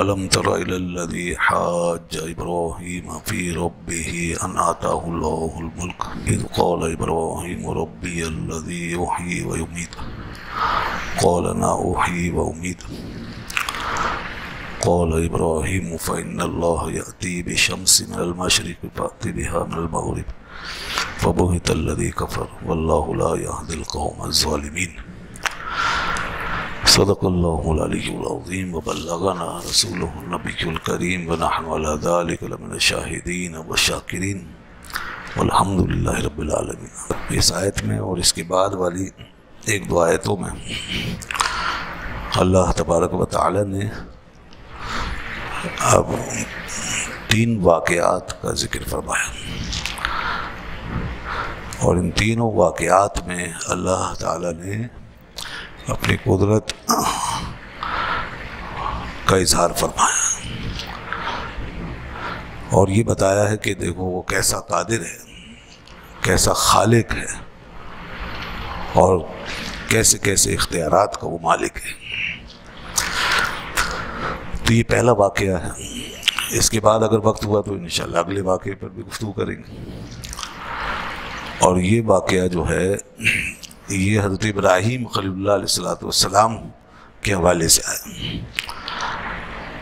ألم تر إلى الذي حاج إبراهيم في ربه أن آتاه الله الملك؟ إذ قال إبراهيم ربي الذي يحيي ويميت. قال أنا أحيي وأميت. قال إبراهيم فإن الله يأتي بشمس من المشرق فأتي بها من المغرب. فبهت الذي كفر والله لا يهدي القوم الظالمين. صدق الله العلي العظيم وبلغنا رسوله النبي الكريم ونحن على ذلك لمن الشاهدين والشاكرين والحمد لله رب العالمين اس آیت میں اور اس کے بعد والی ایک دو آیتوں میں اللہ تبارک و تعالی نے اب تین واقعات کا ذکر فرمایا۔ اور ان تینوں واقعات میں اللہ تعالی نے اپنی قدرت کا اظہار فرمایا۔ اور یہ بتایا ہے کہ دیکھو وہ کیسا قادر ہے، کیسا خالق ہے، اور کیسے کیسے اختیارات کا وہ مالک ہے۔ تو یہ پہلا واقعہ ہے۔ اس کے بعد اگر وقت ہوا تو انشاءاللہ اگلے واقعے پر بھی گفتگو کریں گے۔ اور یہ واقعہ جو ہے یہ حضرت ابراہیم خلی اللہ علیہ السلاۃ والسلام کے حوالے سے آیا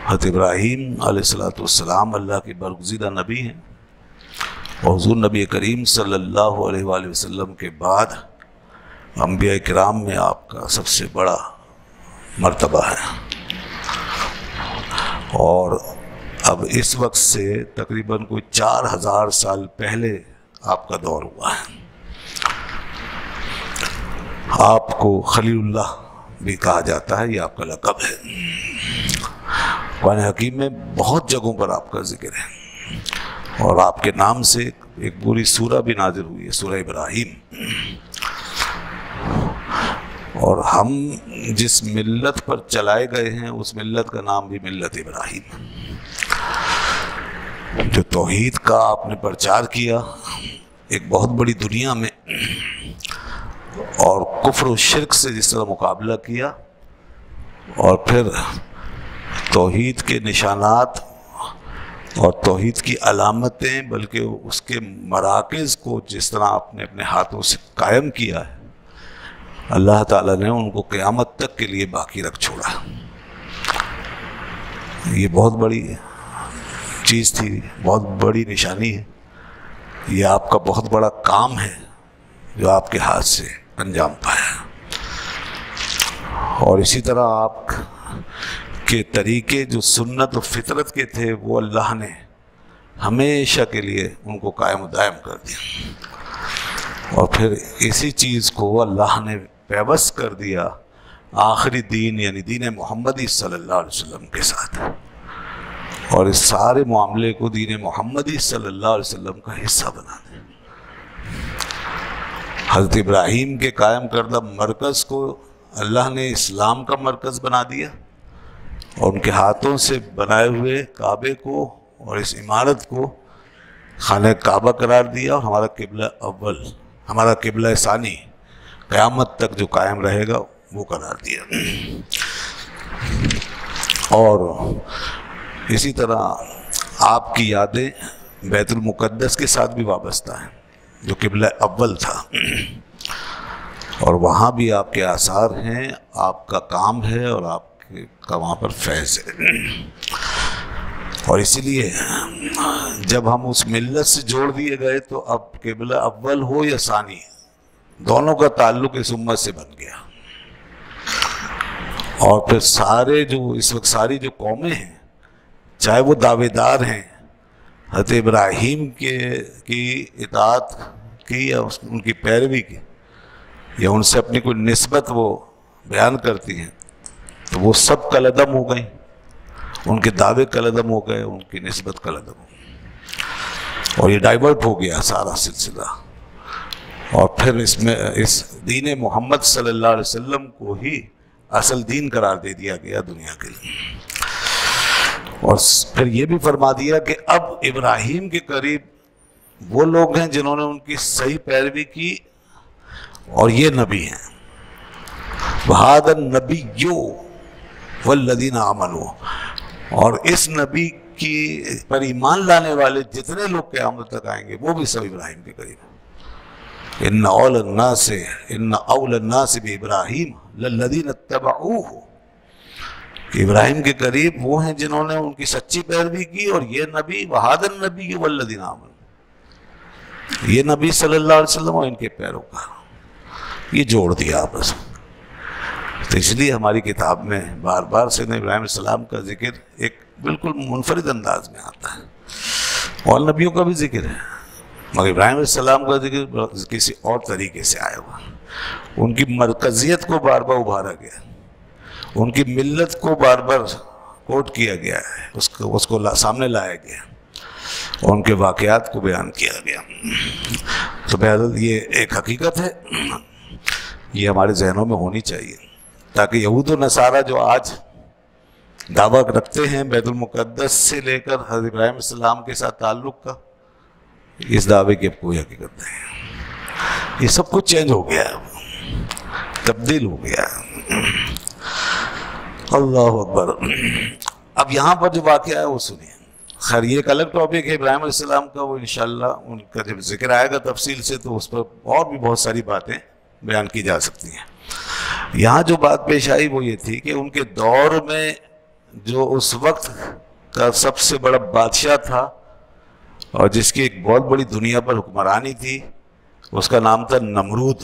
حضرت ابراہیم علیہ السلاۃ والسلام اللہ کے برگزیدہ نبی ہیں۔ اور حضور نبی کریم صلی اللہ علیہ وآلہ وسلم کے بعد انبیاء کرام میں آپ کا سب سے بڑا مرتبہ ہے۔ اور اب اس وقت سے تقریباً کوئی چار ہزار سال پہلے آپ کا دور ہوا ہے۔ آپ کو خلیل اللہ بھی کہا جاتا ہے، یہ آپ کا لقب ہے۔ قرآن حکیم میں بہت جگہوں پر آپ کا ذکر ہے۔ اور آپ کے نام سے ایک پوری سورہ بھی نازل ہوئی ہے، سورہ ابراہیم۔ اور ہم جس ملت پر چلائے گئے ہیں، اس ملت کا نام بھی ملت ابراہیم۔ جو توحید کا آپ نے پرچار کیا، ایک بہت بڑی دنیا میں اور کفر و شرک سے جس طرح مقابلہ کیا اور پھر توحید کے نشانات اور توحید کی علامتیں، بلکہ اس کے مراکز کو جس طرح آپ نے اپنے ہاتھوں سے قائم کیا ہے، اللہ تعالیٰ نے ان کو قیامت تک کے لیے باقی رکھ چھوڑا۔ یہ بہت بڑی چیز تھی، بہت بڑی نشانی ہے۔ یہ آپ کا بہت بڑا کام ہے جو آپ کے ہاتھ سے انجام پایا۔ اور اسی طرح آپ کے طریقے جو سنت و فطرت کے تھے، وہ اللہ نے ہمیشہ کے لیے ان کو قائم و دائم کر دیا۔ اور پھر اسی چیز کو اللہ نے پیوس کر دیا آخری دین یعنی دین محمدی صلی اللہ علیہ وسلم کے ساتھ۔ اور اس سارے معاملے کو دین محمدی صلی اللہ علیہ وسلم کا حصہ بنا دیں حضرت ابراہیم کے قائم کردہ مرکز کو اللہ نے اسلام کا مرکز بنا دیا اور ان کے ہاتھوں سے بنائے ہوئے کعبے کو اور اس عمارت کو خانہ کعبہ قرار دیا اور ہمارا قبلہ اول، ہمارا قبلہ ثانی، قیامت تک جو قائم رہے گا وہ قرار دیا۔ اور اسی طرح آپ کی یادیں بیت المقدس کے ساتھ بھی وابستہ ہیں۔ جو قبلہ اول تھا۔ اور وہاں بھی آپ کے آثار ہیں، آپ کا کام ہے اور آپ کا وہاں پر فیض ہے۔ اور اسی لیے جب ہم اس ملت سے جوڑ دیے گئے تو اب قبلہ اول ہو یا ثانی، دونوں کا تعلق اس امت سے بن گیا۔ اور پھر سارے جو، اس وقت ساری جو قومیں ہیں، چاہے وہ دعوے دار ہیں حضرت ابراہیم کے کی اطاعت کی یا ان کی پیروی کی یا ان سے اپنی کوئی نسبت وہ بیان کرتی ہیں، تو وہ سب کلدم ہو گئیں۔ ان کے دعوے کلدم ہو گئے، ان کی نسبت کلدم ہو گئی اور یہ ڈائیورٹ ہو گیا سارا سلسلہ۔ اور پھر اس میں اس دین محمد صلی اللہ علیہ وسلم کو ہی اصل دین قرار دے دیا گیا دنیا کے لیے۔ اور پھر یہ بھی فرما دیا کہ اب ابراہیم کے قریب وہ لوگ ہیں جنہوں نے ان کی صحیح پیروی کی اور یہ نبی ہیں۔ بہاد نبی یو ولدین امن اور اس نبی کی پر ایمان لانے والے جتنے لوگ قیامت تک آئیں گے، وہ بھی سب ابراہیم کے قریب ان اول الناس ان اول الناس بھی ابراہیم للذین اتبعوه۔ کہ ابراہیم کے قریب وہ ہیں جنہوں نے ان کی سچی پیروی کی اور یہ نبی وحاد النبی والذین آمن یہ نبی صلی اللہ علیہ وسلم اور ان کے پیروکار۔ یہ جوڑ دیا آپس تو اس لیے ہماری کتاب میں بار بار سیدنا ابراہیم علیہ السلام کا ذکر ایک بالکل منفرد انداز میں آتا ہے۔ اور نبیوں کا بھی ذکر ہے۔ مگر ابراہیم علیہ السلام کا ذکر کسی اور طریقے سے آیا ہوا۔ ان کی مرکزیت کو بار بار ابھارا گیا۔ ان کی ملت کو بار بار کوٹ کیا گیا ہے، اس کو اس کو سامنے لایا گیا۔ اور ان کے واقعات کو بیان کیا گیا۔ تو بہرحال یہ ایک حقیقت ہے۔ یہ ہمارے ذہنوں میں ہونی چاہیے۔ تاکہ یہود و نصارہ جو آج دعویٰ رکھتے ہیں بیت المقدس سے لے کر حضرت ابراہیم السلام کے ساتھ تعلق کا، اس دعوے کی اب کوئی حقیقت نہیں۔ یہ سب کچھ چینج ہو گیا، تبدیل ہو گیا۔ ہے اللہ اکبر۔ اب یہاں پر جو واقعہ ہے وہ سنیے۔ خیر، یہ ایک الگ ٹاپک ہے، ابراہیم علیہ السلام کا، وہ انشاءاللہ ان کا جب ذکر آئے گا تفصیل سے تو اس پر اور بھی بہت ساری باتیں بیان کی جا سکتی ہیں۔ یہاں جو بات پیش آئی وہ یہ تھی کہ ان کے دور میں جو اس وقت کا سب سے بڑا بادشاہ تھا اور جس کی ایک بہت بڑی دنیا پر حکمرانی تھی، اس کا نام تھا نمرود۔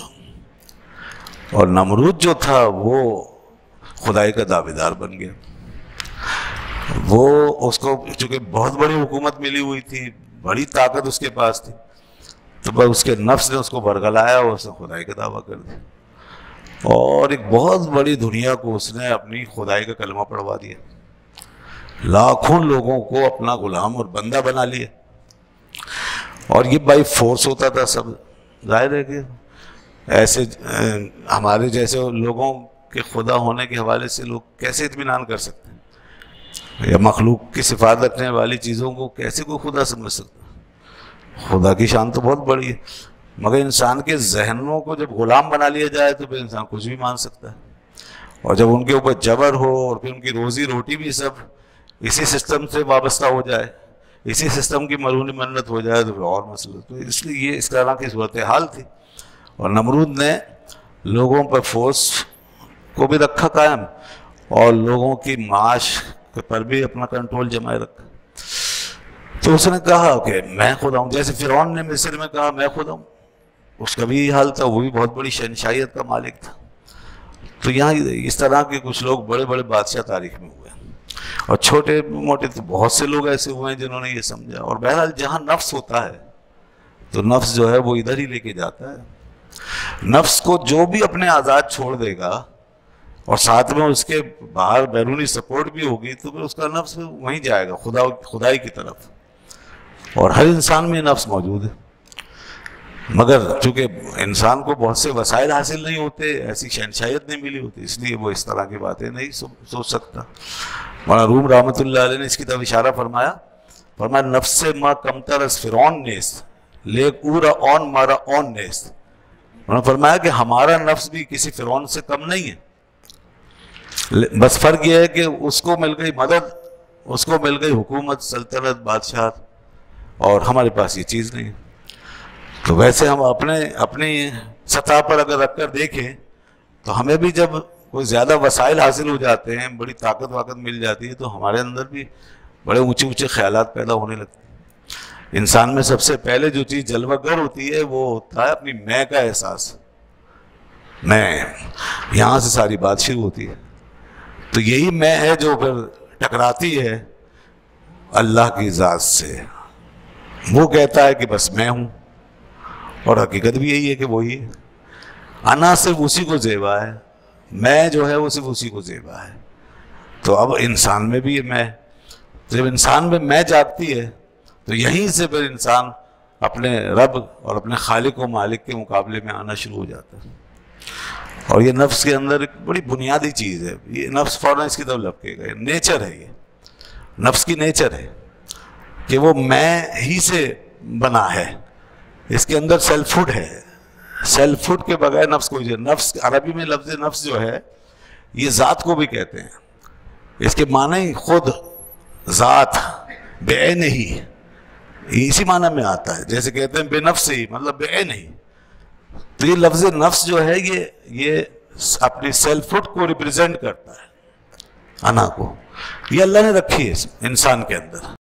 اور نمرود جو تھا وہ خدائی کا دعوے دار بن گیا۔ وہ اس کو چونکہ بہت بڑی حکومت ملی ہوئی تھی، بڑی طاقت اس کے پاس تھی، تو بس اس کے نفس نے اس کو برگلایا اور اس نے خدائی کا دعویٰ کر دیا۔ اور ایک بہت بڑی دنیا کو اس نے اپنی خدائی کا کلمہ پڑھوا دیا۔ لاکھوں لوگوں کو اپنا غلام اور بندہ بنا لیا۔ اور یہ بائی فورس ہوتا تھا سب۔ ظاہر ہے کہ ایسے، ہمارے جیسے لوگوں کے خدا ہونے کے حوالے سے لوگ کیسے اطمینان کر سکتے ہیں؟ یا مخلوق کی صفات رکھنے والی چیزوں کو کیسے کوئی خدا سمجھ سکتا ہے؟ خدا کی شان تو بہت بڑی ہے، مگر انسان کے ذہنوں کو جب غلام بنا لیا جائے تو پھر انسان کچھ بھی مان سکتا ہے۔ اور جب ان کے اوپر جبر ہو اور پھر ان کی روزی روٹی بھی سب اسی سسٹم سے وابستہ ہو جائے، اسی سسٹم کی مرونی منت ہو جائے تو پھر اور مسئلہ۔ تو اس لیے یہ اس طرح کی صورت حال تھی۔ اور نمرود نے لوگوں پر فورس کو بھی رکھا قائم اور لوگوں کی معاش پر بھی اپنا کنٹرول جمائے رکھا۔ تو اس نے کہا کہ میں خدا ہوں جیسے فرعون نے مصر میں کہا میں خدا ہوں اس کا بھی حال تھا، وہ بھی بہت بڑی شہنشائیت کا مالک تھا۔ تو یہاں اس طرح کے کچھ لوگ بڑے بڑے بادشاہ تاریخ میں ہوئے۔ اور چھوٹے موٹے تو بہت سے لوگ ایسے ہوئے ہیں جنہوں نے یہ سمجھا۔ اور بہرحال جہاں نفس ہوتا ہے، تو نفس جو ہے وہ ادھر ہی لے کے جاتا ہے۔ نفس کو جو بھی اپنے آزاد چھوڑ دے گا اور ساتھ میں اس کے باہر بیرونی سپورٹ بھی ہوگی تو پھر اس کا نفس وہیں جائے گا، خدا خدائی کی طرف۔ اور ہر انسان میں نفس موجود ہے۔ مگر چونکہ انسان کو بہت سے وسائل حاصل نہیں ہوتے، ایسی شہنشائیت نہیں ملی ہوتی، اس لیے وہ اس طرح کی باتیں نہیں سوچ سکتا۔ مولانا روم رحمۃ اللہ علیہ نے اس کی طرف اشارہ فرمایا فرمایا، نفس ما کمتر از فرون نیست، لیک اورا اون مارا اون نیست۔ انہوں نے فرمایا کہ ہمارا نفس بھی کسی فرعون سے کم نہیں ہے۔ بس فرق یہ ہے کہ اس کو مل گئی مدد، اس کو مل گئی حکومت، سلطنت، بادشاہ، اور ہمارے پاس یہ چیز نہیں۔ تو ویسے ہم اپنے، اپنی سطح پر اگر رکھ کر دیکھیں، تو ہمیں بھی جب کوئی زیادہ وسائل حاصل ہو جاتے ہیں، بڑی طاقت واقت مل جاتی ہے، تو ہمارے اندر بھی بڑے اونچے اونچے خیالات پیدا ہونے لگتے ہیں۔ انسان میں سب سے پہلے جو چیز جلوہ گر ہوتی ہے، وہ ہوتا ہے اپنی میں کا احساس۔ میں، یہاں سے ساری بات شروع ہوتی ہے۔ تو یہی میں ہے جو پھر ٹکراتی ہے اللہ کی ذات سے۔ وہ کہتا ہے کہ بس میں ہوں۔ اور حقیقت بھی یہی ہے کہ وہی ہے۔ انا صرف اسی کو زیبا ہے۔ میں جو ہے وہ صرف اسی کو زیبا ہے۔ تو اب انسان میں بھی میں۔ جب انسان میں میں جاگتی ہے، تو یہیں سے پھر انسان اپنے رب اور اپنے خالق و مالک کے مقابلے میں آنا شروع ہو جاتا ہے۔ اور یہ نفس کے اندر ایک بڑی بنیادی چیز ہے۔ یہ نفس فوراً اس کی طرف لپکے گا۔ نیچر ہے یہ۔ نفس کی نیچر ہے کہ وہ میں ہی سے بنا ہے۔ اس کے اندر سیلف فوڈ ہے۔ سیلف فوڈ کے بغیر نفس کو نفس عربی میں لفظ نفس جو ہے، یہ ذات کو بھی کہتے ہیں۔ اس کے معنی خود ذات، بے نہیں اسی معنی میں آتا ہے۔ جیسے کہتے ہیں بے نفس ہی مطلب بے نہیں تو یہ لفظ نفس جو ہے یہ یہ اپنی سیلف کو ریپرزینٹ کرتا ہے. انا کو. یہ اللہ نے رکھی ہے انسان کے اندر.